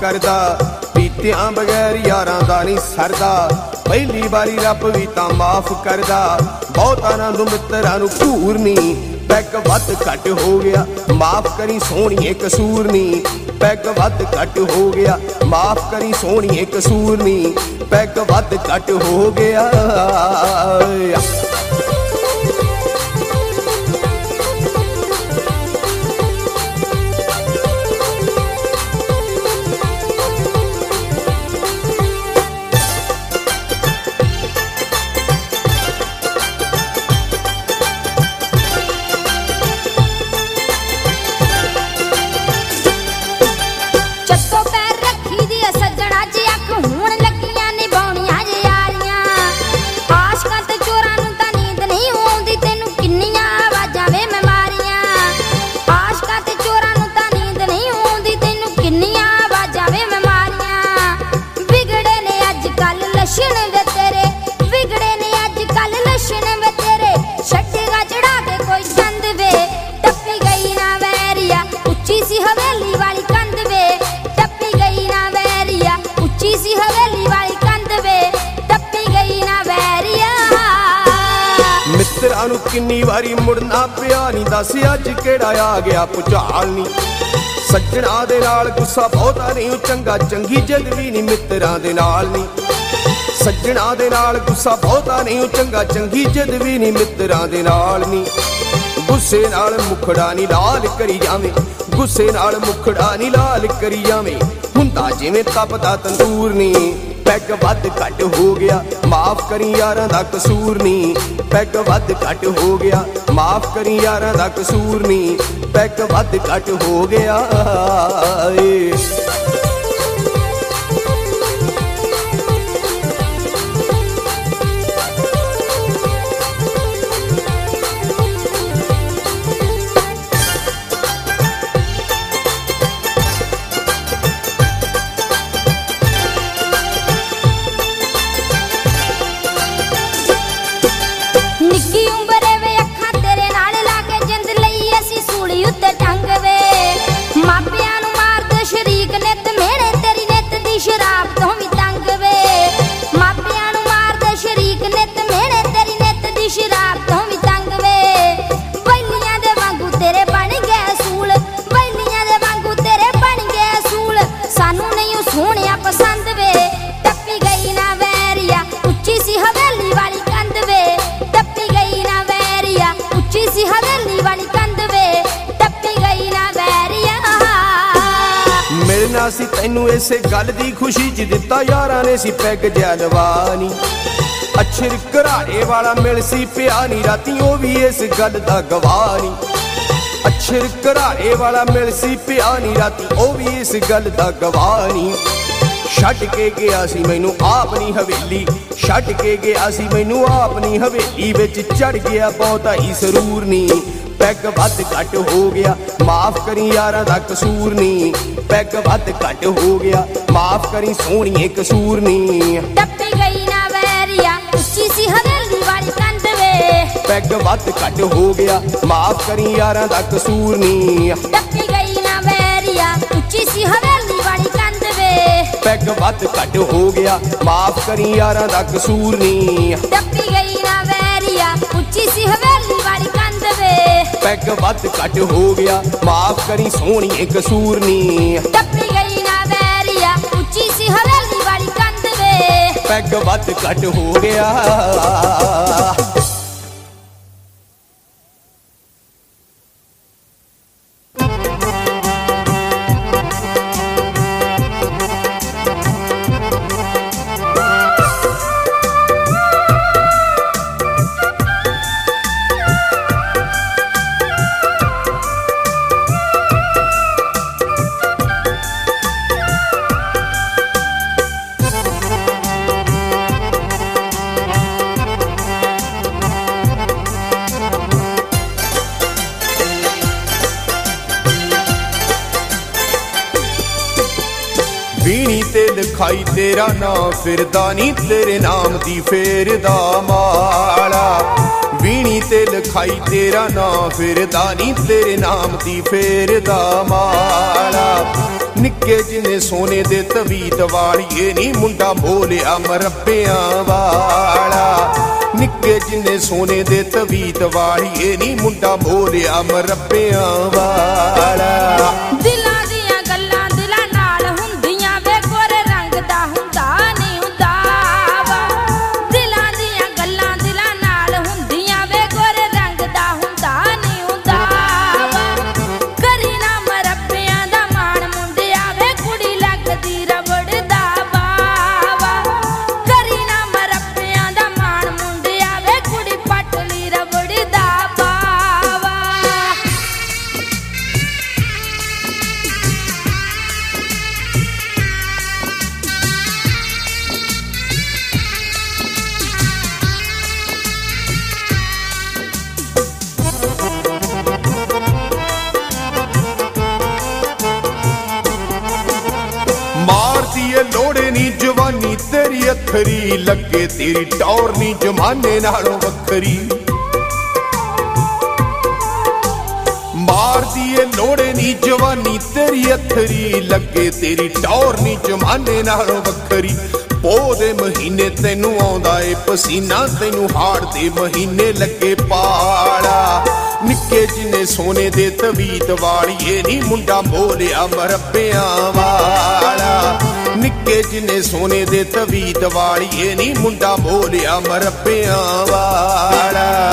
ਕਰਦਾ। ਪੀਤਿਆਂ ਬਗੈਰ ਯਾਰਾਂ ਦਾ ਨਹੀਂ ਸਰਦਾ। ਪਹਿਲੀ ਵਾਰੀ ਰੱਬ ਵੀ ਤਾਂ ਮਾਫ ਕਰਦਾ। ਬਹੁਤਾਂ ਨੂੰ ਮਿੱਤਰਾਂ ਨੂੰ ਘੂਰ ਨਹੀਂ ਪੈਗ ਵੱਧ ਘੱਟ ਹੋ ਗਿਆ। ਮਾਫ ਕਰੀ ਸੋਹਣੀਏ ਕਸੂਰ ਨਹੀਂ ਪੈਗ ਵੱਧ ਘੱਟ ਹੋ ਗਿਆ। ਮਾਫ ਕਰੀ ਸੋਹਣੀਏ ਕਸੂਰ ਨਹੀਂ ਪੈਗ ਵੱਧ ਘੱਟ ਹੋ ਗਿਆ। ਪਿਆ ਨਹੀਂ ਦੱਸ ਅੱਜ ਕਿਹੜਾ ਆ ਗਿਆ ਪੁਚਾਲ ਨਹੀਂ ਸੱਜਣਾ ਦੇ ਨਾਲ ਗੁੱਸਾ ਬਹੁਤਾ ਨਹੀਂ ਉਹ ਚੰਗਾ ਚੰਗੀ ਜਦ ਵੀ ਨਹੀਂ ਮਿੱਤਰਾਂ ਦੇ ਨਾਲ ਨਹੀਂ ਸੱਜਣਾ ਦੇ ਨਾਲ ਗੁੱਸਾ ਬਹੁਤਾ ਨਹੀਂ ਉਹ ਚੰਗਾ ਚੰਗੀ ਜਦ ਵੀ ਨਹੀਂ ਮਿੱਤਰਾਂ ਦੇ ਨਾਲ ਨਹੀਂ ਗੁੱਸੇ ਨਾਲ ਮੁਖੜਾ ਨਹੀਂ ਲਾਲ ਕਰੀ ਜਾਵੇਂ, ਗੁੱਸੇ ਨਾਲ ਮੁਖੜਾ ਨਹੀਂ ਲਾਲ ਕਰੀ ਜਾਵੇਂ। ਹੁੰਦਾ ਜਿਵੇਂ ਤਪਦਾ ਤੰਦੂਰ ਨਹੀਂ ਪੈਗ ਵੱਧ ਘੱਟ ਹੋ ਗਿਆ, ਮਾਫ ਕਰੀ ਯਾਰਾਂ ਦਾ ਕਸੂਰ ਨਹੀਂ ਪੈਗ ਵੱਧ ਘੱਟ ਹੋ ਗਿਆ। ਮਾਫ ਕਰੀ ਯਾਰਾਂ ਦਾ ਕਸੂਰ ਨਹੀਂ ਪੈਗ ਵੱਧ ਘੱਟ ਹੋ ਗਿਆ ਏ। ਤੈਨੂੰ ਇਸੇ ਗੱਲ ਦੀ ਖੁਸ਼ੀ ਚ ਦਿੱਤਾ, ਯਾਰਾਂ ਨੇ ਸੀ ਪੈਗ ਜਿਆ ਅਛਰ ਘਰਾੜੇ ਵਾਲਾ ਮਿਲ ਸੀ ਪਿਆ ਨੀ, ਰਾਤੀ ਉਹ ਵੀ ਇਸ ਗੱਲ ਦਾ ਗਵਾਹ ਅਛਰ ਘਰਾੜੇ ਵਾਲਾ ਮਿਲ ਸੀ ਪਿਆ ਨੀ, ਰਾਤੀ ਉਹ ਵੀ ਇਸ ਗੱਲ ਦਾ ਗਵਾਹ ਛੱਡ ਕੇ ਗਿਆ ਸੀ ਮੈਨੂੰ ਆਪ ਨਹੀਂ ਹਵੇਲੀ, ਛੱਡ ਕੇ ਗਿਆ ਸੀ ਮੈਨੂੰ ਆਪ ਨਹੀਂ ਹਵੇਲੀ, ਵਿੱਚ ਚੜ ਗਿਆ ਬਹੁਤਾ ਹੀ ਸਰੂਰ ਨਹੀਂ ਪੈਗ ਵੱਧ ਘੱਟ ਹੋ ਗਿਆ। ਮਾਫ ਕਰੀ ਯਾਰਾਂ ਦਾ ਕਸੂਰ ਨਹੀਂ। ਪੈਗ ਵੱਧ ਘੱਟ ਹੋ ਗਿਆ। ਮਾਫ ਕਰੀ ਸੋਹਣੀਏ ਕਸੂਰ ਨਹੀਂ। ਟੱਪੀ ਗਈ ਨਾ ਵੈਰੀਆ ਉੱਚੀ ਸੀ ਹਵੇਲੀ ਵਾਲੀ ਕੰਧ ਵੇ। ਪੈਗ ਵੱਧ ਘੱਟ ਹੋ ਗਿਆ। ਮਾਫ ਕਰੀ ਯਾਰਾਂ ਦਾ ਕਸੂਰ ਨਹੀਂ। ਟੱਪੀ ਗਈ ਨਾ ਵੈਰੀਆ ਉੱਚੀ ਸੀ ਹਵੇਲੀ ਵਾਲੀ ਕੰਧ ਵੇ। ਪੈਗ ਵੱਧ ਘੱਟ ਹੋ ਗਿਆ। ਮਾਫ ਕਰੀ ਯਾਰਾਂ ਦਾ ਕਸੂਰ ਨਹੀਂ। ਟੱਪੀ ਗਈ ਨਾ ਵੈਰੀਆ ਉੱਚੀ ਸੀ ਪੈਗ ਵੱਧ ਘੱਟ ਹੋ ਗਿਆ। ਮਾਫ ਕਰੀ ਸੋਹਣੀਏ ਕਸੂਰ ਨਹੀਂ ਟੱਪੀ ਗਈ ਨਾ ਵੈਰੀਆ ਉੱਚੀ ਸੀ ਹਵੇਲੀ ਵਾਲੀ ਕੰਧ ਵੇ। ਪੈਗ ਵੱਧ ਘੱਟ ਹੋ ਗਿਆ। ਵੀਣੀ ਤੇ ਲਿਖਾਈ ਤੇਰਾ ਨਾਂ ਫਿਰਦਾ ਨਹੀਂ ਤੇਰੇ ਨਾਮ ਦੀ ਫੇਰਦਾ ਮਾਲਾ। ਵੀਣੀ ਤੇ ਲਿਖਾਈ ਤੇਰਾ ਨਾਂ ਫਿਰਦਾ ਨਹੀਂ ਤੇਰੇ ਨਾਮ ਦੀ ਫੇਰਦਾ ਮਾਲਾ। ਨਿੱਕੇ ਜਿਨੇ ਸੋਨੇ ਦੇ ਤਵੀਤ ਵਾਲੀਏ ਨਹੀਂ ਮੁੰਡਾ ਬੋਲਿਆ ਮਰੱਬਿਆਂ ਵਾਲਾ। ਨਿੱਕੇ ਜਿਨੇ ਸੋਨੇ ਦੇ ਤਵੀਤ ਵਾਲੀਏ ਨਹੀਂ ਮੁੰਡਾ ਬੋਲਿਆ ਮਰੱਬਿਆਂ ਵਾਲਾ। ਦਿਲਾਂ ਲੋੜੇ ਨੀ ਜਵਾਨੀ, ਤੇਰੀ ਅੱਖਰੀ ਲੱਗੇ ਤੇਰੀ ਟੌਰ ਨੀ ਜਮਾਨੇ ਨਾਲੋਂ ਵੱਖਰੀ। ਮਾਰਦੀ ਏ ਲੋੜੇ ਨੀ ਜਵਾਨੀ, ਤੇਰੀ ਅੱਖਰੀ ਲੱਗੇ ਤੇਰੀ ਟੌਰ ਨੀ ਜਮਾਨੇ ਨਾਲੋਂ ਵੱਖਰੀ। ਪੋਹ ਦੇ ਮਹੀਨੇ ਤੈਨੂੰ ਆਉਂਦਾ ਏ, ਪਸੀਨਾ ਤੈਨੂੰ ਹਾੜ ਦੇ ਮਹੀਨੇ ਲੱਗੇ ਪਾਲਾ ਨਿੱਕੇ ਜਿਨੇ ਸੋਨੇ ਦੇ ਤਵੀਤ ਵਾਲੀਏ ਨੀ ਮੁੰਡਾ ਬੋਲਿਆ ਮਰੱਬਿਆਂ ਵਾਲਾ। ਨਿੱਕੇ ਜਿਨੇ ਸੋਨੇ ਦੇ ਤਵੀਤ ਵਾਲੀਏ ਨੀ ਮੁੰਡਾ ਬੋਲਿਆ ਮਰੱਬਿਆਂ ਵਾਲਾ।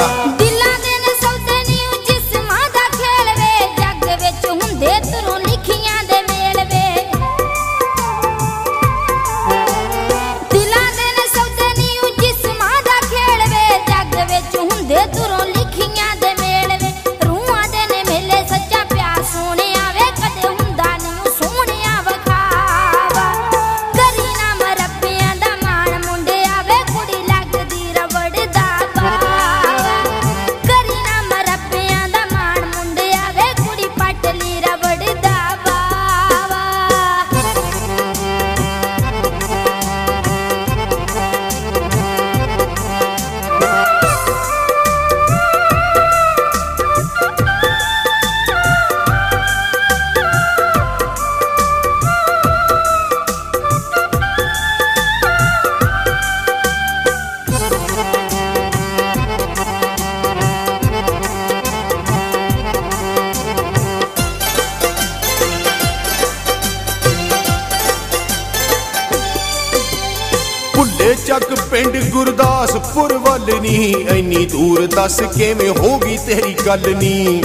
ਗੁਰਦਾਸਪੁਰ ਵੱਲ ਐਨੀ ਦੂਰ ਦੱਸ ਕਿਵੇਂ ਹੋ ਗਈ ਤੇਰੀ ਗੱਲ ਨੀ?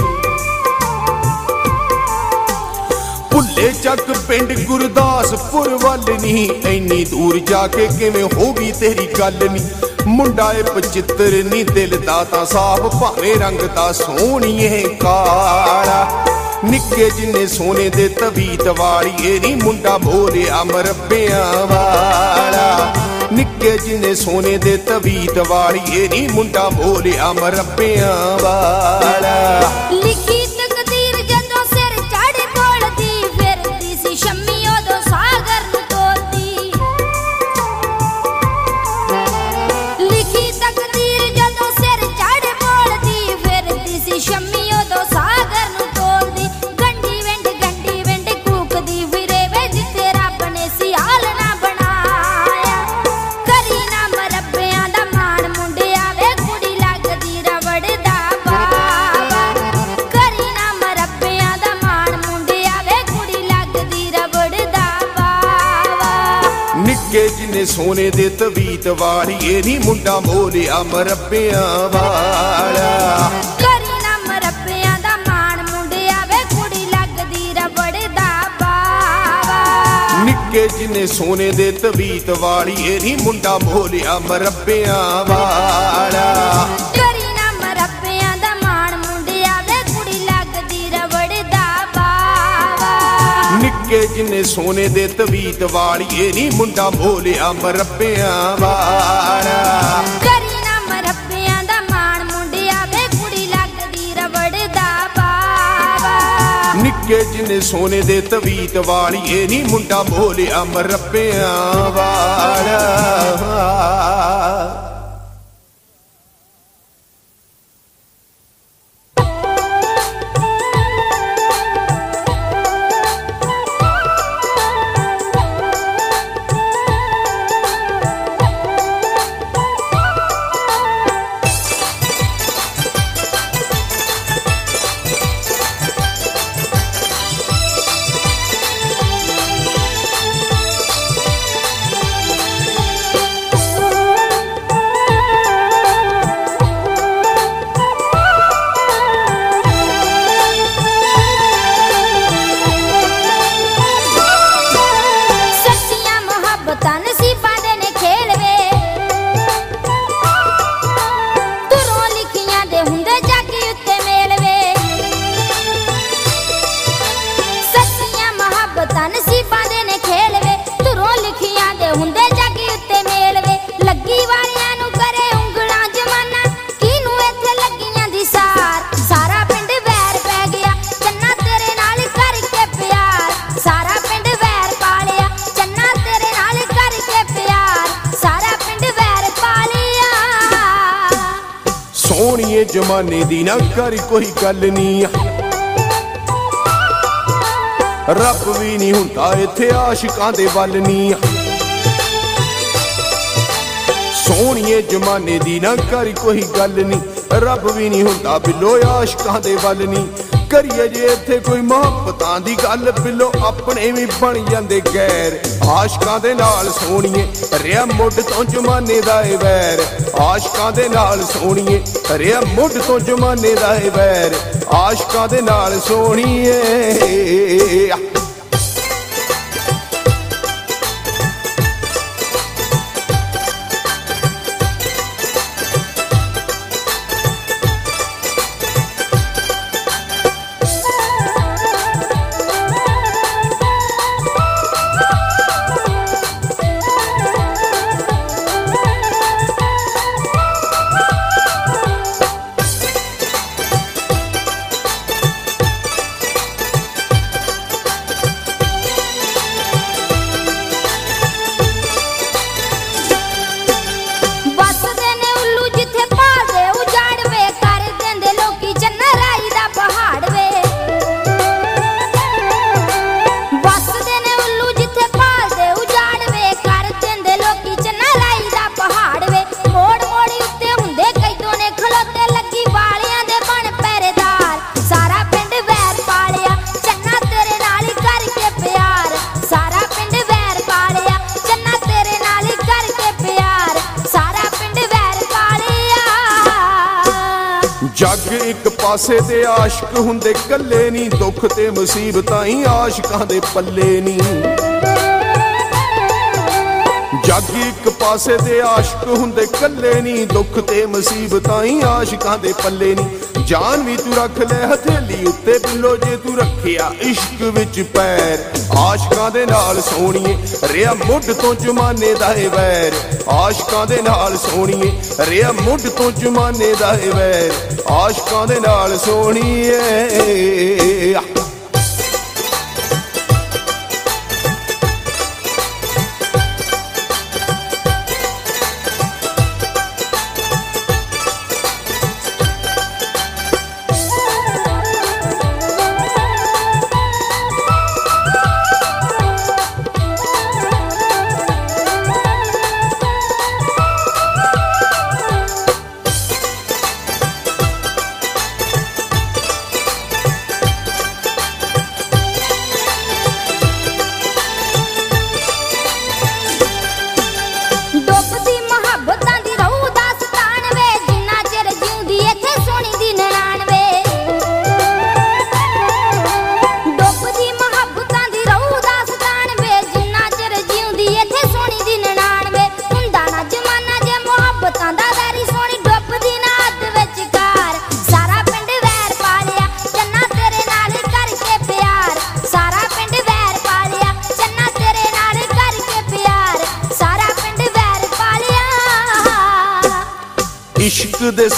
ਭੁੱਲੇ ਚੱਕ ਪਿੰਡ ਗੁਰਦਾਸਪੁਰ ਵੱਲ ਨੀ ਐਨੀ ਦੂਰ ਜਾ ਕੇ ਕਿਵੇਂ ਹੋ ਗਈ ਤੇਰੀ ਗੱਲ ਨੀ? ਮੁੰਡਾ ਏ ਪਚਿੱਤਰ ਨੀ ਦਿਲ ਦਾ, ਤਾਂ ਸਾਫ਼ ਭਾਵੇਂ ਰੰਗ ਦਾ ਸੋਹਣੀਏ ਕਾਲਾ। ਨਿੱਕੇ ਜਿੰਨੇ ਸੋਨੇ ਦੇ ਤਵੀਤ ਵਾਲੀਏ ਨੀ, ਮੁੰਡਾ ਬੋਲਿਆ ਮਰੱਬਿਆਂ ਵਾਲਾ। ਨਿੱਕੇ ਜਿੰਨੇ ਸੋਨੇ ਦੇ ਤਵੀਤ ਵਾਲੀਏ ਨੀ ਮੁੰਡਾ ਬੋਲਿਆ ਮਰੱਬਿਆਂ ਵਾਲਾ। ਲਿਖੀ ਸੋਨੇ ਦੇ ਤਵੀਤ ਵਾਲੀਏ ਨੀ ਮੁੰਡਾ ਬੋਲਿਆ ਮਰੱਬਿਆਂ ਵਾਲਾ ਕਰੀ ਨਾ ਮਰੱਬਿਆਂ ਦਾ ਮਾਣ ਮੁੰਡਿਆ ਵੇ ਕੁੜੀ ਲੱਗਦੀ ਰਬੜ ਦਾ ਬਾਵਾ। ਨਿੱਕੇ ਜਿੰਨੇ ਸੋਨੇ ਦੇ ਤਵੀਤ ਵਾਲੀਏ ਨੀ ਮੁੰਡਾ ਬੋਲਿਆ ਮਰੱਬਿਆਂ ਵਾਲਾ ਨਿੱਕੇ ਜਿੰਨੇ ਸੋਨੇ ਦੇ ਤਵੀਤ ਵਾਲੀਏ ਨੀ ਮੁੰਡਾ ਬੋਲਿਆ ਮਰੱਬਿਆਂ ਵਾਲਾ ਕਰੀ ਨਾ ਮਰੱਬਿਆਂ ਦਾ ਮਾਣ ਮੁੰਡਿਆ ਵੇ ਕੁੜੀ ਲੱਗਦੀ ਰਬੜ ਦਾ ਬਾਵਾ ਨਿੱਕੇ ਜਿੰਨੇ ਸੋਨੇ ਦੇ ਤਵੀਤ ਵਾਲੀਏ ਨੀ ਮੁੰਡਾ ਬੋਲਿਆ ਮਰੱਬਿਆਂ ਵਾਲਾ ਕਰ ਕੋਈ ਗੱਲ ਨਹੀਂ ਰੱਬ ਵੀ ਨਹੀਂ ਹੁੰਦਾ ਇੱਥੇ ਆਸ਼ਿਕਾਂ ਦੇ ਵੱਲ ਨਹੀਂ ਸੋਹਣੀਏ ਜਮਾਨੇ ਦੀ ਨਾ ਕਰ ਕੋਈ ਗੱਲ ਨਹੀਂ। ਰੱਬ ਵੀ ਨਹੀਂ ਹੁੰਦਾ ਬਿੱਲੋ ਆਸ਼ਿਕਾਂ ਦੇ ਵੱਲ ਨਹੀਂ। ਕਰੀਏ ਜੇ ਇੱਥੇ ਕੋਈ ਮੁਹੱਬਤਾਂ ਦੀ ਗੱਲ, ਬਿੱਲੋ ਆਪਣੇ ਵੀ ਬਣ ਜਾਂਦੇ ਗੈਰ। ਆਸ਼ਕਾਂ ਦੇ ਨਾਲ ਸੋਹਣੀਏ ਰਿਆ ਮੁੱਢ ਤੋਂ ਜਮਾਨੇ ਦਾ ਏ ਵੈਰ। ਆਸ਼ਕਾਂ ਦੇ ਨਾਲ ਸੋਹਣੀਏ ਰਿਆ ਮੁੱਢ ਤੋਂ ਜਮਾਨੇ ਦਾ ਏ ਵੈਰ। ਆਸ਼ਕਾਂ ਦੇ ਨਾਲ ਸੋਹਣੀਏ ਜੱਗ ਇੱਕ ਪਾਸੇ ਤੇ ਆਸ਼ਿਕ ਹੁੰਦੇ ਕੱਲੇ ਨਹੀਂ ਦੁੱਖ ਤੇ ਮੁਸੀਬਤਾਂ ਹੀ ਆਸ਼ਿਕਾਂ ਦੇ ਪੱਲੇ ਨਹੀਂ ਜੱਗ ਇੱਕ ਪਾਸੇ ਤੇ ਆਸ਼ਿਕ ਹੁੰਦੇ ਕੱਲੇ ਨਹੀਂ ਦੁੱਖ ਤੇ ਮੁਸੀਬਤਾਂ ਹੀ ਆਸ਼ਿਕਾਂ ਦੇ ਪੱਲੇ ਨਹੀਂ ਜਾਨ ਵੀ ਤੂੰ ਰੱਖ ਲੈ, ਹਥੇਲੀ ਉੱਤੇ ਬਿੱਲੋ ਜੇ ਤੂੰ ਰੱਖਿਆ ਇਸ਼ਕ ਵਿੱਚ ਪੈਰ। ਆਸ਼ਕਾਂ ਦੇ ਨਾਲ ਸੋਣੀਏ ਰਿਆ ਮੁੱਢ ਤੋਂ ਜਮਾਨੇ ਦਾ ਏ ਵੈਰ। ਆਸ਼ਕਾਂ ਦੇ ਨਾਲ ਸੋਣੀਏ ਰਿਆ ਮੁੱਢ ਤੋਂ ਜਮਾਨੇ ਦਾ ਏ ਵੈਰ। ਆਸ਼ਕਾਂ ਦੇ ਨਾਲ ਸੋਣੀਏ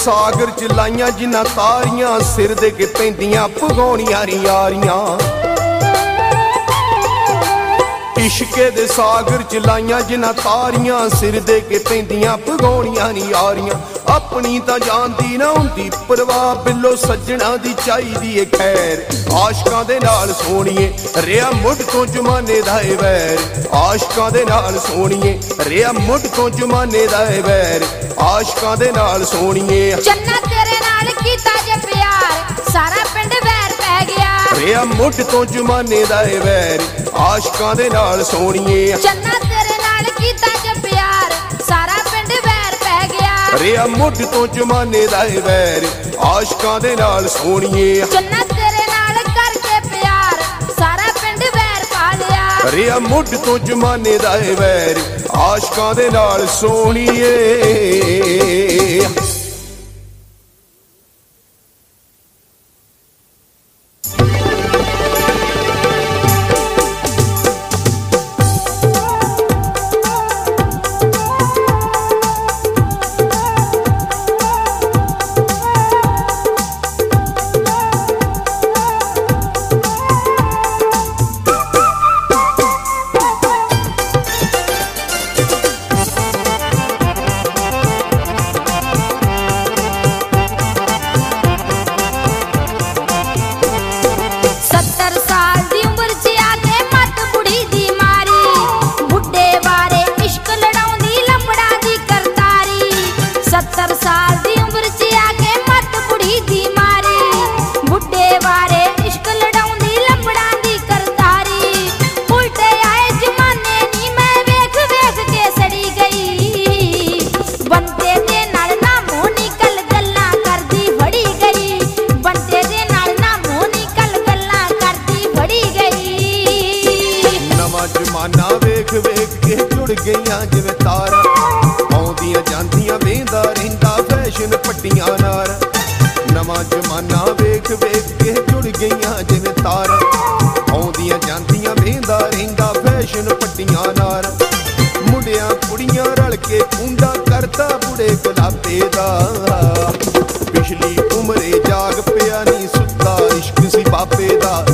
ਸਾਗਰ ਚ ਲਾਈਆਂ ਜਿਨ੍ਹਾਂ ਤਾਰੀਆਂ ਸਿਰ ਦੇ ਕੇ ਪੈਂਦੀਆਂ, ਭਗਾਉਣੀਆਂ ਰੀ ਯਾਰੀਆਂ ਇਸ਼ਕੇ ਦੇ ਸਾਗਰ ਚ ਲਾਈਆਂ ਜਿਨ੍ਹਾਂ ਤਾਰੀਆਂ ਸਿਰ ਦੇ ਕੇ ਪੈਂਦੀਆਂ, ਭਗਾਉਣੀਆਂ ਨੀ ਆਪਣੀ ਤਾਂ ਜਾਣਦੀ ਨਾ ਹੁੰਦੀ, ਪਰਵਾਹ ਬਿੱਲੋ ਸੱਜਣਾ ਦੀ ਚਾਹੀਦੀ ਏ ਖੈਰ। ਆਸ਼ਕਾਂ ਦੇ ਨਾਲ ਸੋਣੀਏ, ਰਿਆ ਮੁੱਢ ਤੋਂ ਜਮਾਨੇ ਦਾ ਏ ਵੈਰ। ਆਸ਼ਕਾਂ ਦੇ ਨਾਲ ਸੋਣੀਏ, ਰਿਆ ਮੁੱਢ ਤੋਂ ਜਮਾਨੇ ਦਾ ਏ ਵੈਰ। ਆਸ਼ਕਾਂ ਦੇ ਨਾਲ ਸੋਣੀਏ। ਚੰਨਾ ਤੇਰੇ ਨਾਲ ਕੀਤਾ ਜੇ ਪਿਆਰ ਸਾਰਾ ਪਿੰਡ ਵੈਰ ਪੈ ਗਿਆ। ਰਿਆ ਮੁੱਢ ਤੋਂ ਜਮਾਨੇ ਦਾ ਏ ਵੈਰ ਆਸ਼ਕਾਂ ਦੇ ਨਾਲ ਸੋਣੀਏ। ਚੰਨਾ ਤੇਰੇ ਨਾਲ ਕੀਤਾ ਜੇ ਪਿਆਰ ਸਾਰਾ ਪਿੰਡ ਵੈਰ ਪੈ ਗਿਆ। ਰਿਆ ਮੁੱਢ ਤੋਂ ਜਮਾਨੇ ਦਾ ਏ ਵੈਰ ਆਸ਼ਕਾਂ ਦੇ ਨਾਲ ਸੋਣੀਏ। ਚੰਨਾ ਰਿਆ ਮੁੱਢ ਤੋਂ ਜਮਾਨੇ ਦਾ ਏ ਵੈਰ ਆਸ਼ਕਾਂ ਦੇ ਨਾਲ ਸੋਣੀਏ ਨਵਾਂ ਜਮਾਨਾ ਵੇਖ ਵੇਖ ਕੇ ਜੁੜ ਗਈਆਂ ਜਿਵੇਂ ਤਾਰਾਂ। ਆਉਂਦੀਆਂ ਜਾਂਦੀਆਂ ਵੇਂਦਾ ਰਹਿੰਦਾ ਫੈਸ਼ਨ ਪੱਟੀਆਂ ਨਾਲ ਮੁੰਡਿਆਂ ਕੁੜੀਆਂ ਰਲ ਕੇ ਕੁੰਡਾ ਕਰਦਾ ਬੁੜੇ ਗੁਲਾਬੇ ਦਾ। ਪਿਛਲੀ ਉਮਰੇ ਜਾਗ ਪਿਆ ਨਹੀਂ ਸੁੱਤਾ, ਇਸ਼ਕ ਸੀ ਬਾਪੇ ਦਾ।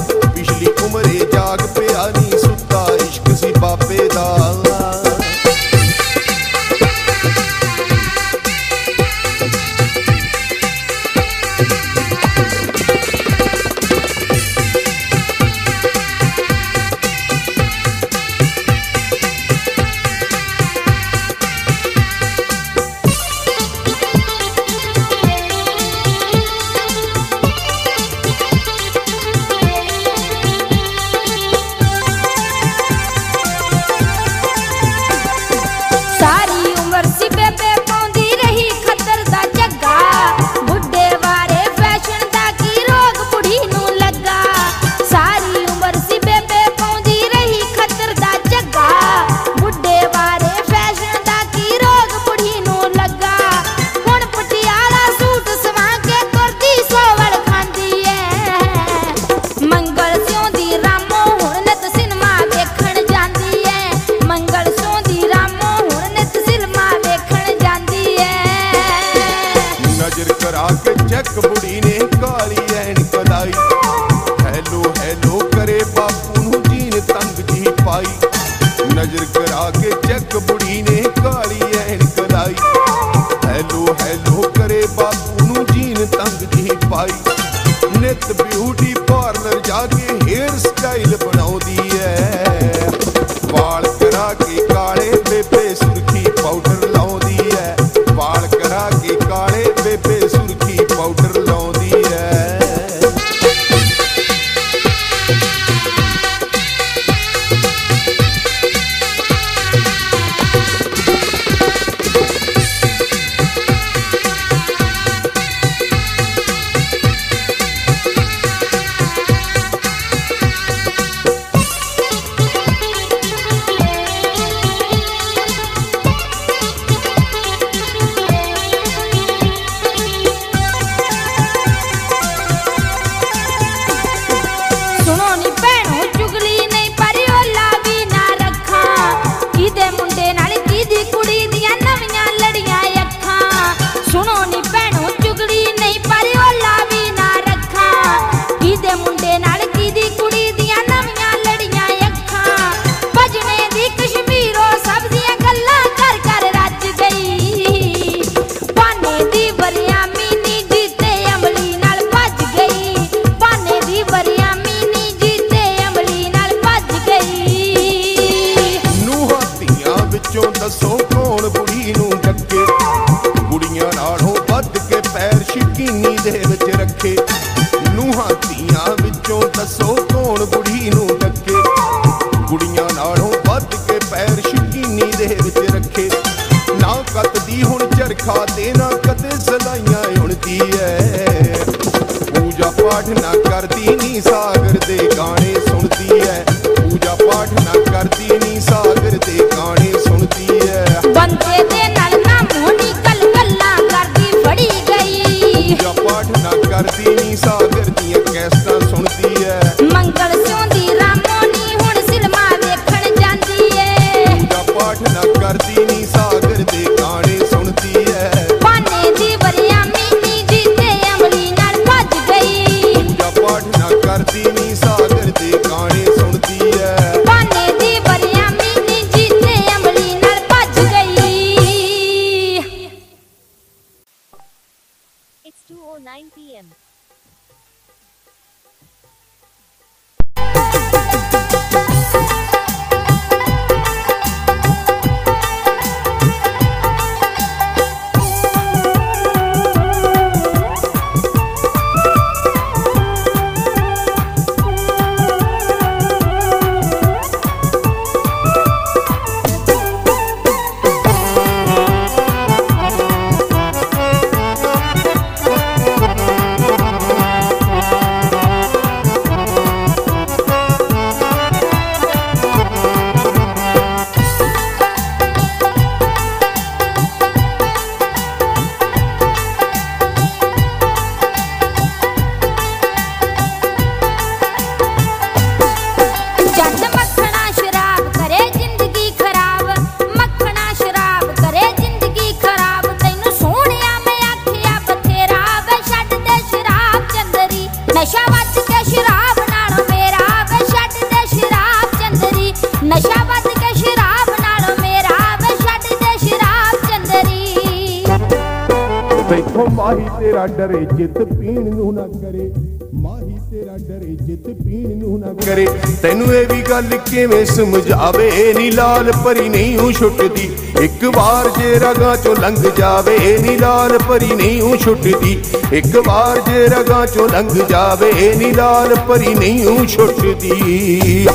ਤੈਥੋਂ ਮਾਹੀ ਤੇਰਾ ਡਰੇ, ਜਿੱਤ ਪੀਣ ਨੂੰ ਨਾ ਕਰੇ। ਮਾਹੀ ਤੇਰਾ ਡਰੇ, ਜਿੱਤ ਪੀਣ ਨੂੰ ਨਾ ਕਰੇ। ਤੈਨੂੰ ਇਹ ਵੀ ਗੱਲ ਕਿਵੇਂ ਸਮਝਾਵੇ ਨੀ ਲਾਲ ਪਰੀ ਨਹੀਂ ਉਹ ਛੁੱਟਦੀ। ਇੱਕ ਵਾਰ ਜੇ ਰਗਾਂ ਚੋਂ ਲੰਘ ਜਾਵੇ ਨੀ ਲਾਲ ਪਰੀ ਨਹੀਂ ਉਹ ਛੁੱਟਦੀ। ਇੱਕ ਵਾਰ ਜੇ ਰਗਾਂ ਚੋਂ ਲੰਘ ਜਾਵੇ ਨੀ ਲਾਲ ਪਰੀ ਨਹੀਂ ਉਹ ਛੁੱਟਦੀ।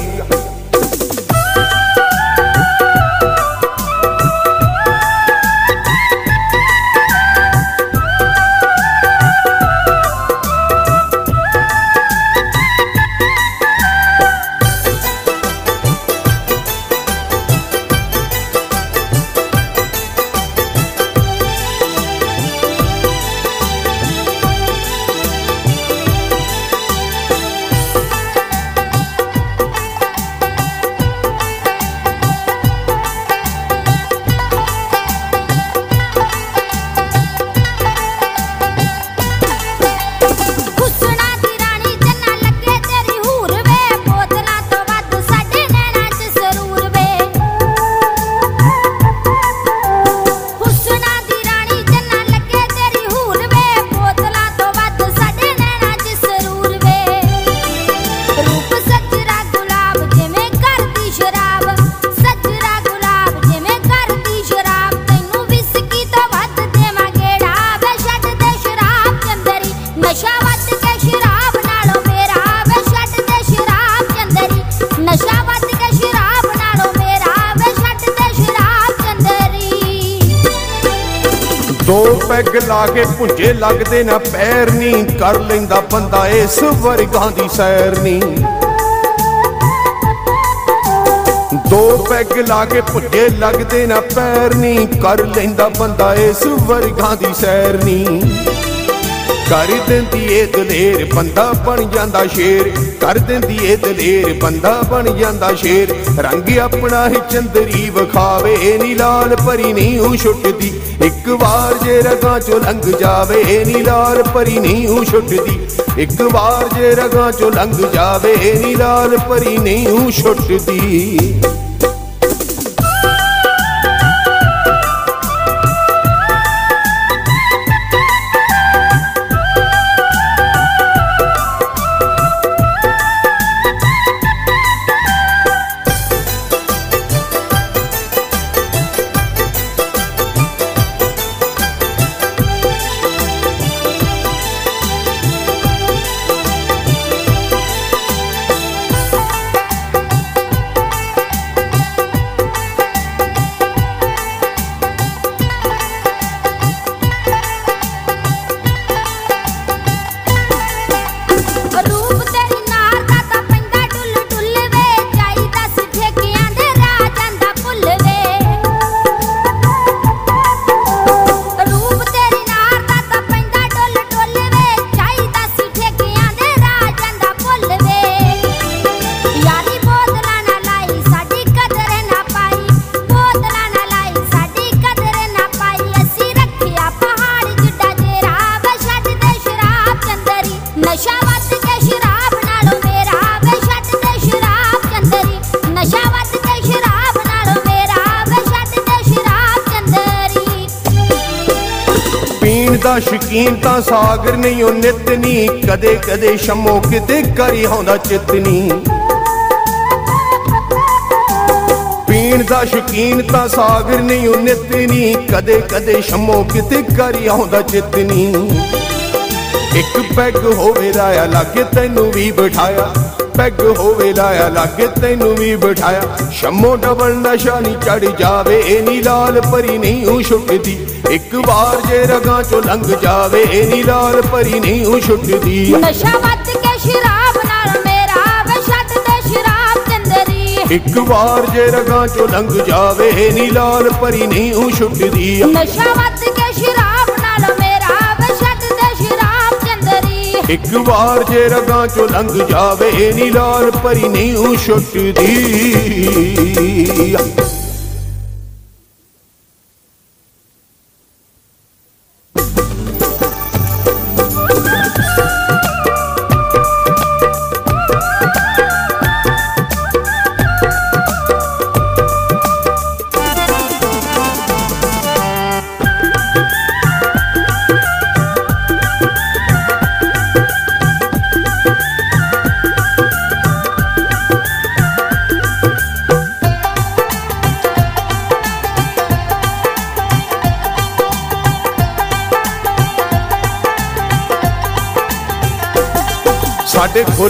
ਪੈਗ ਲਾ ਕੇ ਭੁੰਜੇ ਲੱਗਦੇ ਨਾ, ਪੈਰ ਨਹੀਂ ਕਰ ਲੈਂਦਾ ਬੰਦਾ ਇਸ ਵਰਗਾਂ ਦੀ ਸੈਰ ਨਹੀਂ ਦੋ ਪੈਗ ਲਾ ਕੇ ਭੁੰਜੇ ਲੱਗਦੇ ਨਾ, ਪੈਰ ਨਹੀਂ ਕਰ ਲੈਂਦਾ ਬੰਦਾ ਇਸ ਵਰਗਾਂ ਦੀ ਸੈਰ ਨਹੀਂ ਕਰ ਦਿੰਦੀ ਏ ਦਲੇਰ, ਬੰਦਾ ਬਣ ਜਾਂਦਾ ਸ਼ੇਰ। ਕਰ ਦਿੰਦੀ ਏ ਦਲੇਰ, ਬੰਦਾ ਬਣ ਜਾਂਦਾ ਸ਼ੇਰ। ਰੰਗ ਆਪਣਾ ਹੀ ਚੰਦਰੀ ਵਿਖਾਵੇ, ਨੀ ਲਾਲ ਪਰੀ ਨਹੀਂ ਉਹ ਛੁੱਟਦੀ। ਇੱਕ ਵਾਰ ਜੇ ਰਗਾਂ ਚੋਂ ਲੰਘ ਜਾਵੇ, ਨੀ ਲਾਲ ਪਰੀ ਨਹੀਂ ਉਹ ਛੁੱਟਦੀ। ਇੱਕ ਵਾਰ ਜੇ ਰਗਾਂ ਚੋਂ ਲੰਘ ਜਾਵੇ, ਨੀ ਲਾਲ ਪਰੀ ਨਹੀਂ ਉਹ ਛੁੱਟਦੀ। ਪੀਣ ਸ਼ਕੀਨ ਤਾਂ ਸਾਗਰ ਨਹੀਂ, ਉਹ ਨਿਤ ਨਹੀਂ। ਕਦੇ ਕਦੇ ਸ਼ਮੋ ਕਿਤੇ ਕਰੀ ਆਉਂਦਾ ਚਿੱਤ ਨਹੀਂ ਪੀਣ ਦਾ ਸ਼ਕੀਨ ਤਾਂ ਸਾਗਰ ਨਹੀਂ, ਉਹ ਨਿਤ ਨਹੀਂ। ਕਦੇ ਕਦੇ ਸ਼ਮੋ ਕਿਤੇ ਕਰੀ ਆਉਂਦਾ ਚਿੱਤ ਨਹੀਂ ਇੱਕ ਪੈਗ ਹੋਵੇ ਲਾਇਆ ਲਾਗੇ ਤੈਨੂੰ ਵੀ ਬਿਠਾਇਆ। ਪੈਗ ਹੋਵੇ ਲਾਇਆ ਲਾਗੇ ਤੈਨੂੰ ਵੀ ਬਿਠਾਇਆ। ਸ਼ਮੋ ਡਬਲ ਨਸ਼ਾ ਨਹੀਂ ਚੜ ਜਾਵੇ, ਇਹ ਨੀ ਲਾਲ ਪਰੀ ਨਹੀਂ ਉਹ ਛੁੱਟਦੀ ਇੱਕ ਵਾਰ ਜੇ ਰਗਾਂ ਚੋਂ ਲੰਘ ਜਾਵੇ ਨੀ ਲਾਲ ਪਰੀ ਨਹੀਂ ਉਹ ਛੁੱਟਦੀ। ਨਸ਼ਾ ਵੱਧ ਕੇ ਸ਼ਰਾਬ ਨਾਲ ਮੇਰਾ ਵੇ ਛੱਡ ਦੇ ਸ਼ਰਾਬ ਚੰਦਰੀ। ਇੱਕ ਵਾਰ ਜੇ ਰਗਾਂ ਚੋਂ ਲੰਘ ਜਾਵੇ ਨੀ ਲਾਲ ਪਰੀ ਨਹੀਂ ਉਹ ਛੁੱਟਦੀ। ਨਸ਼ਾ ਵੱਧ ਕੇ ਸ਼ਰਾਬ ਨਾਲ ਮੇਰਾ ਵੇ ਛੱਡ ਦੇ ਸ਼ਰਾਬ ਚੰਦਰੀ। ਇੱਕ ਵਾਰ ਜੇ ਰਗਾਂ ਚੋਂ ਲੰਘ ਜਾਵੇ ਇਹ ਨੀ ਲਾਲ ਪਰੀ ਨਹੀਂ ਉਹ ਛੁੱਟਦੀ।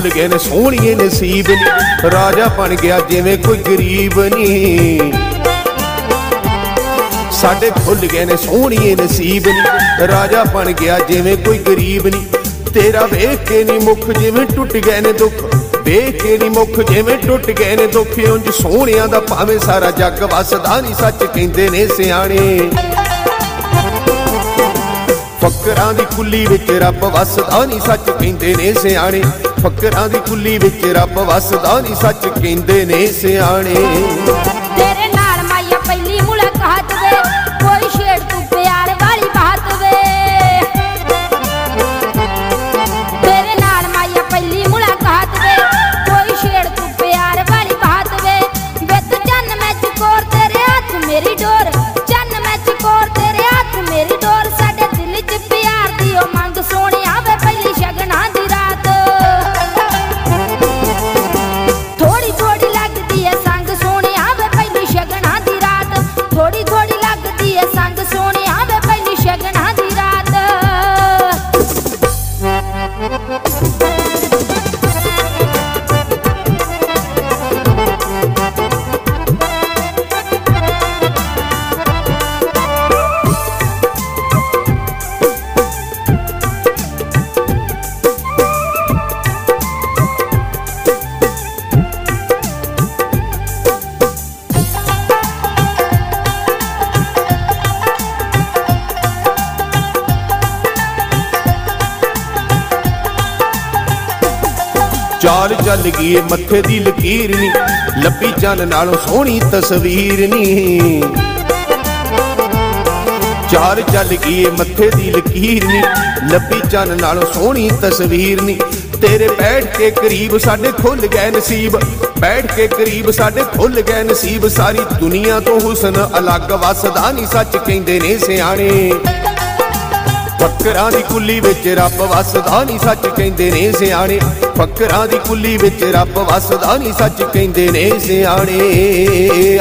ਸਾਡੇ ਗਏ ਨੇ, ਸੋਹਣੀਏ ਨਸੀਬ ਨੀ। ਰਾਜਾ ਬਣ ਗਿਆ ਜਿਵੇਂ ਕੋਈ ਗਰੀਬ ਨਹੀਂ ਸਾਡੇ ਖੁੱਲ ਗਏ ਨੇ, ਸੋਹਣੀਏ ਨਸੀਬ ਨੀ। ਰਾਜਾ ਬਣ ਗਿਆ ਜਿਵੇਂ ਕੋਈ ਗਰੀਬ ਨਹੀਂ ਤੇਰਾ ਵੇਖ ਕੇ ਨਹੀਂ ਮੁਖ ਜਿਵੇਂ ਟੁੱਟ ਗਏ ਨੇ ਦੁੱਖ। ਵੇਖ ਕੇ ਨਹੀਂ ਮੁਖ ਜਿਵੇਂ ਟੁੱਟ ਗਏ ਨੇ ਦੁੱਖ। ਉਂਝ ਸੋਹਣਿਆਂ ਦਾ ਭਾਵੇਂ ਸਾਰਾ ਜੱਗ ਵਸਦਾ ਨਹੀਂ ਸੱਚ ਕਹਿੰਦੇ ਨੇ ਸਿਆਣੇ। ਫੱਕਰਾਂ ਦੀ ਕੁੱਲੀ ਵਿੱਚ ਰੱਬ ਵਸਦਾ ਨਹੀਂ ਸੱਚ ਕਹਿੰਦੇ ਨੇ ਸਿਆਣੇ। ਫੱਕਰਾਂ ਦੀ ਕੁੱਲੀ ਵਿੱਚ ਰੱਬ ਵਸਦਾ ਨਹੀਂ ਸੱਚ ਕਹਿੰਦੇ ਨੇ ਸਿਆਣੇ। ਚਾਲ ਚੱਲ ਗਈ ਮੱਥੇ ਦੀ ਲਕੀਰ ਨੀ। ਲੱਭੀ ਚੰਨ ਨਾਲੋਂ ਸੋਹਣੀ ਤਸਵੀਰ ਨੀ। ਚਾਲ ਚੱਲ ਗਈ ਮੱਥੇ ਦੀ ਲਕੀਰ ਨੀ। ਲੱਭੀ ਚੰਨ ਨਾਲੋਂ ਸੋਹਣੀ ਤਸਵੀਰ ਨੀ। ਤੇਰੇ ਬੈਠ ਕੇ ਕਰੀਬ ਸਾਡੇ ਖੁੱਲ ਗਏ ਨਸੀਬ। ਬੈਠ ਕੇ ਕਰੀਬ ਸਾਡੇ ਖੁੱਲ ਗਏ ਨਸੀਬ। ਸਾਰੀ ਦੁਨੀਆ ਤੋਂ ਹੁਸਨ ਅਲੱਗ ਵਸਦਾ ਨਹੀਂ ਸੱਚ ਕਹਿੰਦੇ ਨੇ ਸਿਆਣੇ। ਬੱਕਰਾਂ ਦੀ ਕੁੱਲੀ ਵਿੱਚ ਰੱਬ ਵਸਦਾ ਨਹੀਂ ਸੱਚ ਕਹਿੰਦੇ ਨੇ ਸਿਆਣੇ। ਫਕਰਾਂ ਦੀ ਕੁੱਲੀ ਵਿੱਚ ਰੱਬ ਵਸਦਾ ਨਹੀਂ ਸੱਚ ਕਹਿੰਦੇ ਨੇ ਸਿਆਣੇ।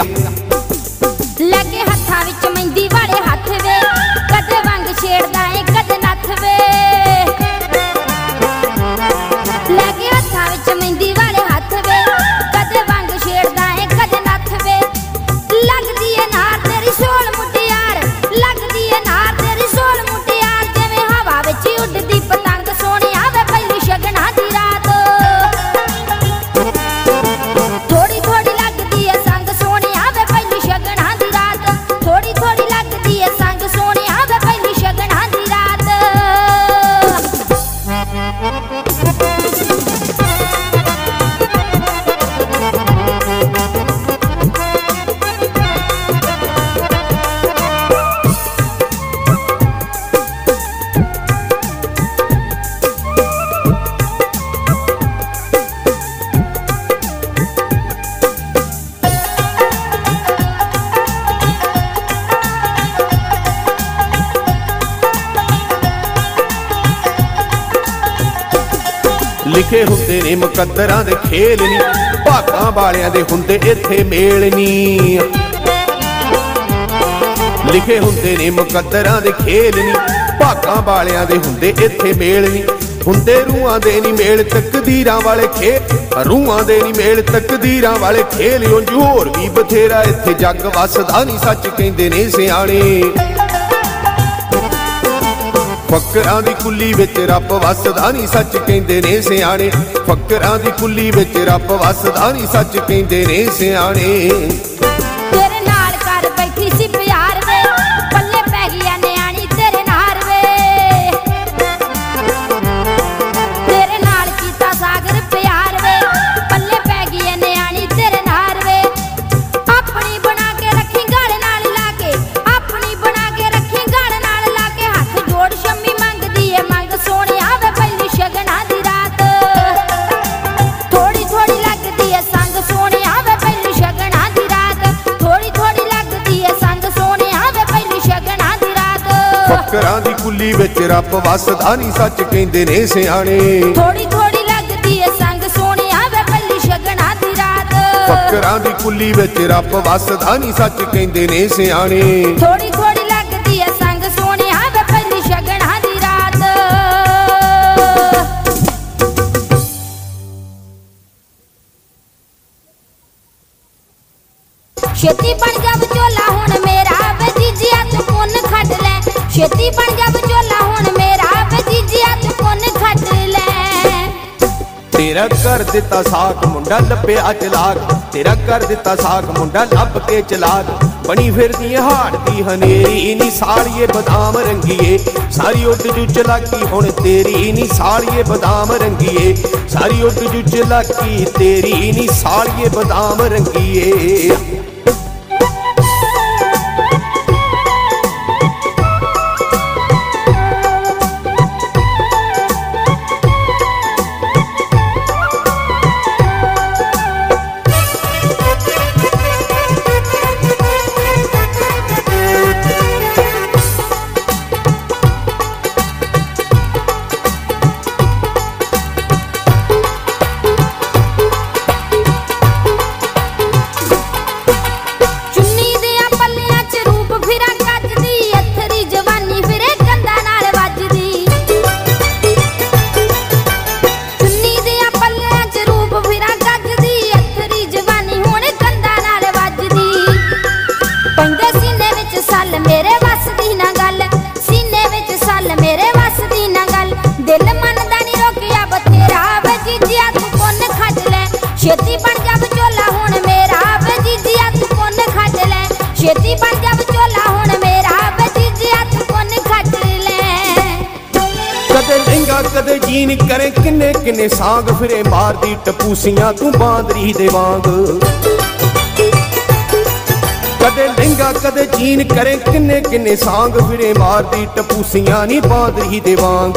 ਮੁਕੱਦਰਾਂ ਦੇ ਖੇਲ ਨੀ, ਭਾਗਾਂ ਵਾਲਿਆਂ ਦੇ ਹੁੰਦੇ ਇੱਥੇ ਮੇਲ ਨੀ। ਲਿਖੇ ਹੁੰਦੇ ਨੇ ਮੁਕੱਦਰਾਂ ਦੇ ਖੇਲ ਨੀ, ਭਾਗਾਂ ਵਾਲਿਆਂ ਦੇ ਹੁੰਦੇ ਇੱਥੇ ਮੇਲ ਨੀ। ਹੁੰਦੇ ਰੂਹਾਂ ਦੇ ਨੀ ਮੇਲ, ਤਕਦੀਰਾਂ ਵਾਲੇ ਖੇਲ ਰੂਹਾਂ ਦੇ ਨੀ ਮੇਲ, ਤਕਦੀਰਾਂ ਵਾਲੇ ਖੇਲ। ਉਂਝ ਹੋਰ ਵੀ ਬਥੇਰਾ ਇੱਥੇ ਜੱਗ ਵਸਦਾ ਨਹੀਂ ਸੱਚ ਕਹਿੰਦੇ ਨੇ ਸਿਆਣੇ। ਫੱਕਰਾਂ ਦੀ ਕੁੱਲੀ ਵਿੱਚ ਰੱਬ ਵਸਦਾ ਨਹੀਂ ਸੱਚ ਕਹਿੰਦੇ ਨੇ ਸਿਆਣੇ। ਫੱਕਰਾਂ ਦੀ ਕੁੱਲੀ ਵਿੱਚ ਰੱਬ ਵਸਦਾ ਨਹੀਂ ਸੱਚ ਕਹਿੰਦੇ ਨੇ ਸਿਆਣੇ। ਵਸਦਾ ਨਹੀਂ ਸੱਚ ਕਹਿੰਦੇ ਨੇ ਸਿਆਣੇ। ਥੋੜੀ ਥੋੜੀ ਲੱਗਦੀ ਏ ਸੰਗ ਸੋਹਣਿਆ ਵੇ ਪਹਿਲੀ ਸ਼ਗਨਾਂ ਦੀ ਰਾਤ। ਫਕਰਾਂ ਦੀ ਕੁੱਲੀ ਵਿੱਚ ਰੱਬ ਵਸਦਾ ਨਹੀਂ ਸੱਚ ਕਹਿੰਦੇ ਨੇ ਸਿਆਣੇ। ਤੇਰਾ ਕਰ ਦਿੱਤਾ ਸਾਖ ਮੁੰਡਾ ਲੱਭਿਆ ਚਲਾਕ ਤੇਰਾ ਕਰ ਦਿੱਤਾ ਸਾਖ ਮੁੰਡਾ ਲੱਭ ਕੇ ਚਲਾਕ ਬਣੀ ਫਿਰਦੀ ਹਾੜ ਦੀ ਹਨੇਰੀ, ਨੀ ਸਾਲੀਏ ਬਦਾਮ ਰੰਗੀਏ। ਸਾਰੀ ਉੱਡ ਜੂ ਚਲਾਕੀ ਹੁਣ ਤੇਰੀ, ਨੀ ਸਾਲੀਏ ਬਦਾਮ ਰੰਗੀਏ। ਸਾਰੀ ਉੱਡ ਜੂ ਚਲਾਕੀ ਤੇਰੀ, ਨੀ ਸਾਲੀਏ ਬਦਾਮ ਰੰਗੀਏ। ਟਪੂਸੀਆਂ ਤੂੰ ਬਾਂਦਰੀ ਦੇ ਵਾਂਗ। ਕਦੇ ਲਹਿੰਗਾ, ਕਦੇ ਜੀਨ ਕਰੇ ਕਿੰਨੇ ਕਿੰਨੇ ਸਾਂਗ। ਫਿਰੇ ਮਾਰਦੀ ਟਪੂਸੀਆਂ ਨੀ ਬਾਂਦਰੀ ਦੇ ਵਾਂਗ।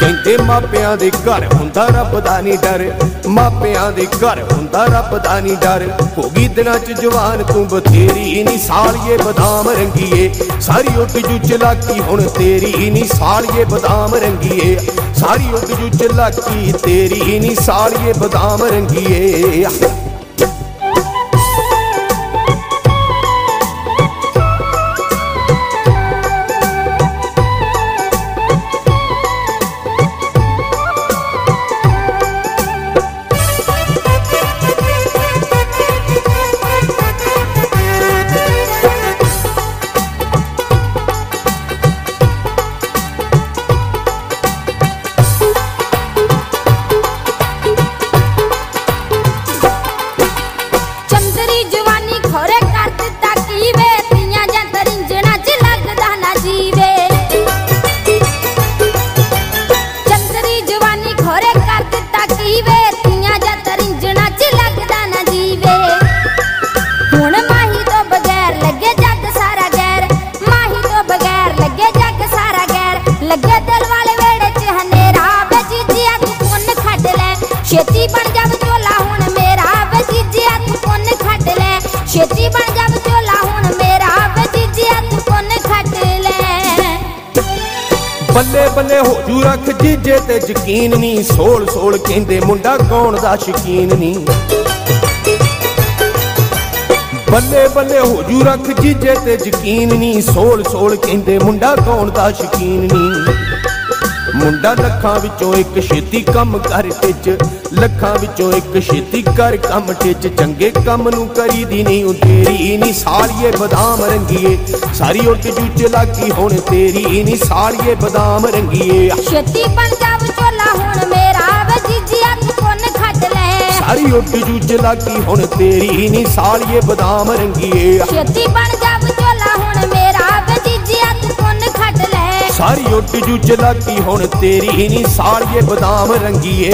ਕਹਿੰਦੇ ਮਾਪਿਆਂ ਦੇ ਘਰ ਹੁੰਦਾ, ਰੱਬ ਦਾ ਨਹੀਂ ਡਰ। ਮਾਪਿਆਂ ਦੇ ਘਰ ਹੁੰਦਾ ਰੱਬ ਦਾ ਨਹੀਂ ਡਰ। ਹੋ ਗਈ ਦਿਨਾਂ ਚ ਜਵਾਨ, ਤੂੰ ਬਥੇਰੀ ਨੀ ਸਾਲੀਏ ਬਦਾਮ ਰੰਗੀਏ। ਸਾਰੀ ਉੱਡ ਜੂ ਚਲਾਕੀ ਹੁਣ ਤੇਰੀ ਨੀ ਸਾਲੀਏ ਬਦਾਮ ਰੰਗੀਏ। ਸਾਰੀ ਉੱਡ ਜੂ ਚਲਾਕੀ ਤੇਰੀ ਨੀ ਸਾਲੀਏ ਬਦਾਮ ਰੰਗੀਏ। ਲੱਗੇ ਦਿਲ ਵਾਲੇ ਵੇੜੇ 'ਚ ਹਨੇਰਾ ਵੇ ਜੀਜਿਆ ਤੂੰ ਪੁੰਨ ਖੱਟ ਲੈ। ਛੇਤੀ ਬਣ ਜਾ ਵਿਚੋਲਾ ਹੁਣ ਮੇਰਾ ਵੇ ਜੀਜਿਆ ਤੂੰ ਪੁੰਨ ਖੱਟ ਲੈ। ਛੇਤੀ ਬਣ ਜਾ ਵਿਚੋਲਾ ਹੁਣ ਮੇਰਾ ਵੇ ਜੀਜਿਆ ਤੂੰ ਪੁੰਨ ਖੱਟ ਲੈ। ਬੱਲੇ ਬੱਲੇ ਹੋ ਜੂ ਰੱਖ ਜੀਜੇ ਤੇ ਯਕੀਨ ਨਹੀਂ ਸੋਲ ਸੋਲ ਕਹਿੰਦੇ ਮੁੰਡਾ ਗਾਉਣ ਦਾ ਸ਼ਕੀਨ ਨਹੀਂ ਬੱਲੇ ਬੱਲੇ ਹੋ ਜੂ ਰੱਖ ਜੀਜੇ ਤੇ ਯਕੀਨ ਨਹੀਂ ਸੋਲ ਸੋਲ ਕਹਿੰਦੇ ਮੁੰਡਾ ਗਾਉਣ ਦਾ ਸ਼ਕੀਨ ਨਹੀਂ ਮੁੰਡਾ ਲੱਖਾਂ ਵਿੱਚੋਂ ਇੱਕ ਛੇਤੀ ਕੰਮ ਕਰ ਟਿੱਚ ਲੱਖਾਂ ਵਿੱਚੋਂ ਇੱਕ ਛੇਤੀ ਕਰ ਕੰਮ ਟਿੱਚ ਚੰਗੇ ਕੰਮ ਨੂੰ ਕਰੀਦੀ ਨਹੀਂ ਉਹ ਤੇਰੀ ਨਹੀਂ ਸਾਲੀਏ ਬਦਾਮ ਰੰਗੀਏ। ਸਾਰੀ ਉੱਡ ਜੂ ਚਲਾਕੀ ਹੁਣ ਤੇਰੀ ਨਹੀਂ ਸਾਲੀਏ ਬਦਾਮ ਰੰਗੀਏ। ਛੇਤੀ ਬਣ ਜਾ ਵਿਚੋਲਾ ਹੁਣ ਮੇਰਾ ਵੇ ਜੀਜਿਆ ਤੂੰ ਪੁੰਨ ਖੱਟ ਲੈ। ਸਾਰੀ ਉੱਡ ਜੂ ਚਲਾਕੀ ਹੁਣ ਤੇਰੀ ਨਹੀਂ ਸਾਲੀਏ ਬਦਾਮ ਰੰਗੀਏ। ਛੇਤੀ ਬਣ ਸਾਰੀ ਉੱਡ ਜੂ ਚਲਾਕੀ ਹੁਣ ਤੇਰੀ ਨਹੀਂ ਸਾਲੀਏ ਬਦਾਮ ਰੰਗੀਏ।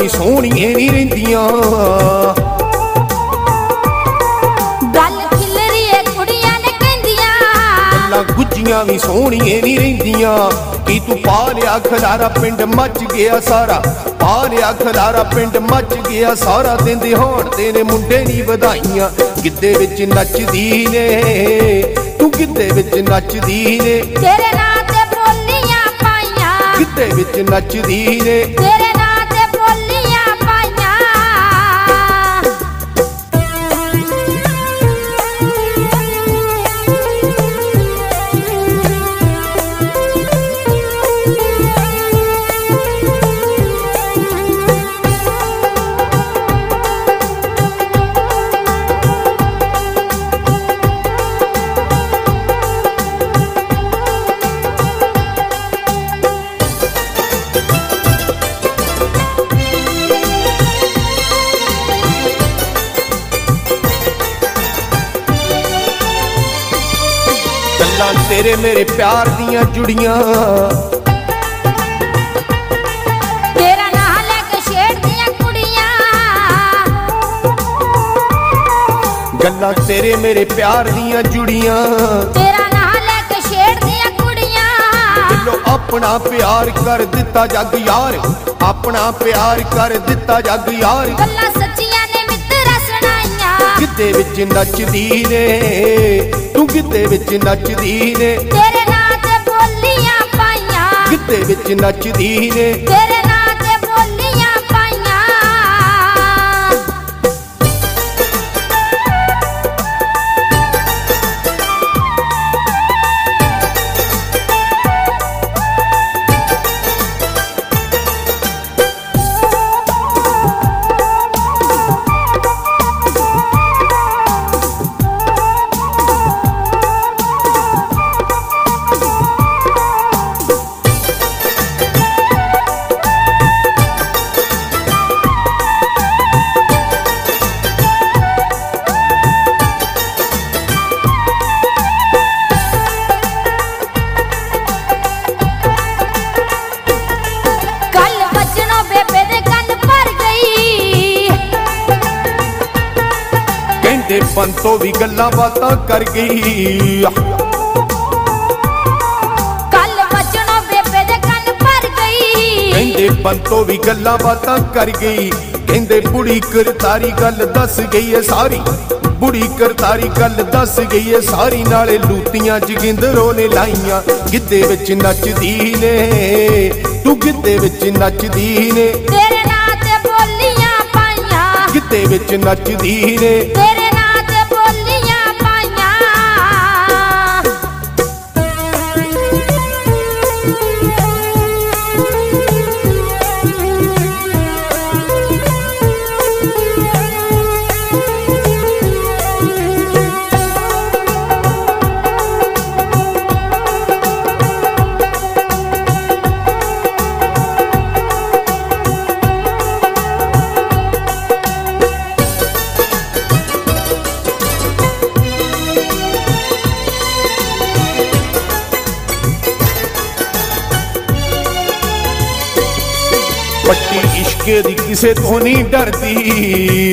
ਵੀ ਸੋਹਣੀਆਂ ਨਹੀਂ ਰਹਿੰਦੀਆਂ। ਗੱਲ ਖਿਲਰੀ ਏ ਕੁੜੀਆਂ ਨੇ ਕਹਿੰਦੀਆਂ। ਗੱਲਾਂ ਗੁੱਜੀਆਂ ਵੀ ਸੋਹਣੀਆਂ ਨਹੀਂ ਰਹਿੰਦੀਆਂ। ਕੀ ਤੂੰ ਪਾ ਲਿਆ ਖਲਾਰਾ ਪਿੰਡ ਮੱਚ ਗਿਆ ਸਾਰਾ। ਪਾ ਲਿਆ ਖਲਾਰਾ ਪਿੰਡ ਮੱਚ ਗਿਆ ਸਾਰਾ। ਦਿੰਦੇ ਹੋਣ ਦੇ ਨੇ ਮੁੰਡੇ ਨਹੀਂ ਵਧਾਈਆਂ। ਗਿੱਧੇ ਵਿੱਚ ਨੱਚਦੀ ਨੇ। ਤੂੰ ਗਿੱਧੇ ਵਿੱਚ ਨੱਚਦੀ ਨੇ। ਤੇਰੇ ਨਾਂ ਤੇ ਬੋਲੀਆਂ ਪਾਈਆਂ। ਗਿੱਧੇ ਵਿੱਚ ਨੱਚਦੀ ਨੇ। ਤੇਰੇ ਮੇਰੇ ਪਿਆਰ ਦੀਆਂ ਜੁੜੀਆਂ। ਤੇਰਾ ਨਾਂ ਲੈ ਕੇ ਛੇੜਦੀਆਂ ਕੁੜੀਆਂ। ਗੱਲਾਂ ਤੇਰੇ ਮੇਰੇ ਪਿਆਰ ਦੀਆਂ ਜੁੜੀਆਂ। ਤੇਰਾ ਨਾਂ ਲੈ ਕੇ ਛੇੜਦੀਆਂ ਕੁੜੀਆਂ। ਦਿਲੋਂ ਆਪਣਾ ਪਿਆਰ ਕਰ ਦਿੱਤਾ ਜੱਗ ਯਾਰ। ਆਪਣਾ ਪਿਆਰ ਕਰ ਦਿੱਤਾ ਜੱਗ ਯਾਰ। ਗੱਲਾਂ ਗਿੱਧੇ ਵਿੱਚ ਨੱਚਦੀ ਨੇ ਤੂੰ ਗਿੱਧੇ ਵਿੱਚ ਨੱਚਦੀ ਨੇ। ਤੇਰੇ ਨਾਂ ਤੇ ਬੋਲੀਆਂ ਪਾਈਆਂ। ਗਿੱਧੇ ਵਿੱਚ ਨੱਚਦੀ ਨੇ। ਪੰਤੋ ਵੀ ਗੱਲਾਂ ਬਾਤਾਂ ਕਰ ਗਈ। ਕੱਲ ਵਜਣੋਂ ਬੇਬੇ ਦੇ ਕੰਨ ਭਰ ਗਈ। ਕਹਿੰਦੇ ਪੰਤੋ ਵੀ ਗੱਲਾਂ ਬਾਤਾਂ ਕਰ ਗਈ। ਕਹਿੰਦੇ ਬੁੜੀ ਕਰਤਾਰੀ ਗੱਲ ਦੱਸ ਗਈ ਏ ਸਾਰੀ। ਬੁੜੀ ਕਰਤਾਰੀ ਗੱਲ ਦੱਸ ਗਈ ਏ ਸਾਰੀ। ਨਾਲੇ ਲੂਤੀਆਂ ਜਗਿੰਦਰੋਂ ਨੇ ਲਾਈਆਂ। ਗਿੱਧੇ ਵਿੱਚ ਨੱਚਦੀ ਨੇ। ਤੂੰ ਗਿੱਧੇ ਵਿੱਚ ਨੱਚਦੀ ਨੇ। ਤੇਰੇ ਨਾਂ ਤੇ ਬੋਲੀਆਂ ਪਾਈਆਂ। ਗਿੱਧੇ ਵਿੱਚ ਨੱਚਦੀ ਨਾਂ। ਇਸ਼ਕੇ ਦੀ ਕਿਸੇ ਤੋਂ ਨਹੀਂ ਡਰਦੀ।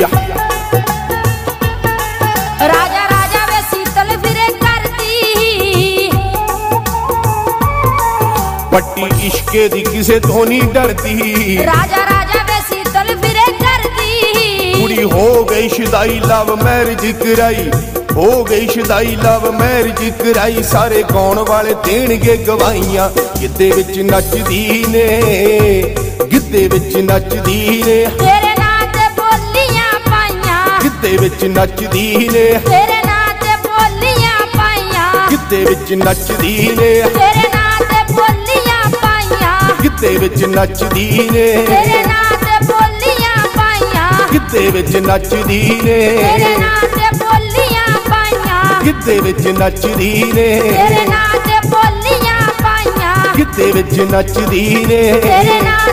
ਰਾਜਾ ਰਾਜਾ ਵੇ ਸੀਤਲ ਫਿਰੇ ਕਰਦੀ। ਪੱਟੀ ਇਸ਼ਕੇ ਦੀ ਕਿਸੇ ਤੋਂ ਨਹੀਂ ਡਰਦੀ। ਰਾਜਾ ਰਾਜਾ ਵੇ ਸੀਤਲ ਫਿਰੇ ਕਰਦੀ। ਕੁੜੀ ਹੋ ਗਈ ਸ਼ਦਾਈ ਲਵ ਮੈਰਿਜ ਕਰਾਈ। ਹੋ ਗਈ ਸ਼ਦਾਈ ਲਵ ਮੈਰਿਜ ਕਰਾਈ। ਸਾਰੇ ਗਾਉਣ ਵਾਲੇ ਦੇਣਗੇ ਗਵਾਈਆਂ ਗਿੱਧੇ ਵਿੱਚ ਨੱਚਦੀ ਨੇ। ਗਿੱਧੇ ਵਿੱਚ ਨੱਚਦੀ ਨੇ। ਤੇਰੇ ਨਾਂ ਤੇ ਬੋਲੀਆਂ ਪਾਈਆਂ। ਗਿੱਧੇ ਵਿੱਚ ਨੱਚਦੀ ਨੇ। ਤੇਰੇ ਨਾਂ ਤੇ ਬੋਲੀਆਂ ਪਾਈਆਂ। ਗਿੱਧੇ ਵਿੱਚ ਨੱਚਦੀ ਨੇ। ਤੇਰੇ ਨਾਂ ਤੇ ਬੋਲੀਆਂ ਪਾਈਆਂ। ਗਿੱਧੇ ਵਿੱਚ ਨੱਚਦੀ ਨੇ। ਤੇਰੇ ਨਾਂ ਤੇ ਬੋਲੀਆਂ ਪਾਈਆਂ। ਗਿੱਧੇ ਵਿੱਚ ਨੱਚਦੀ ਨੇ। ਤੇਰੇ ਨਾਂ ਤੇ ਬੋਲੀਆਂ ਪਾਈਆਂ। ਗਿੱਧੇ ਵਿੱਚ ਨੱਚਦੀ ਨੇ। ਤੇਰੇ ਨਾਂ ਤੇ ਬੋਲੀਆਂ ਪਾਈਆਂ। ਗਿੱਧੇ ਵਿੱਚ ਨੱਚਦੀ ਨੇ। ਤੇਰੇ ਨਾਂ